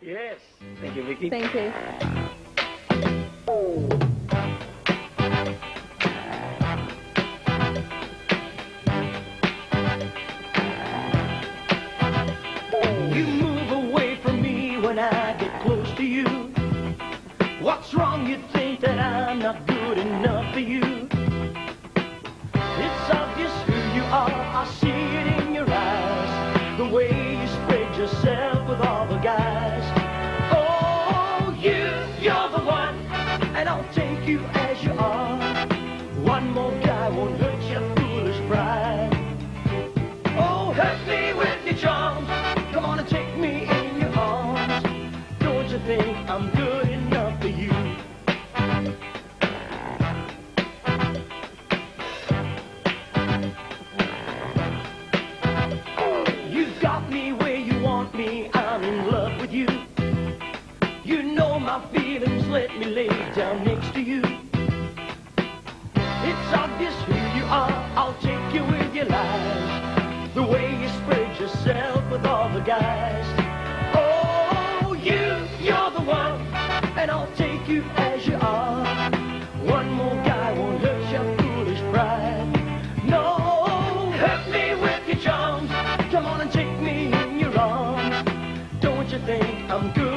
Yes. Thank you, Vicky. Thank you. You move away from me when I get close to you. What's wrong? You think that I'm not good enough for you? With all the guys. Oh, you, you're the one, and I'll take you as you are. One more guy won't hurt Let me lay down next to you. It's obvious who you are. I'll take you with your lies. The way you spread yourself with all the guys. Oh, you, you're the one, and I'll take you as you are. One more guy won't hurt your foolish pride. No, hurt me with your charms. Come on and take me in your arms. Don't you think I'm good?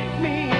take me.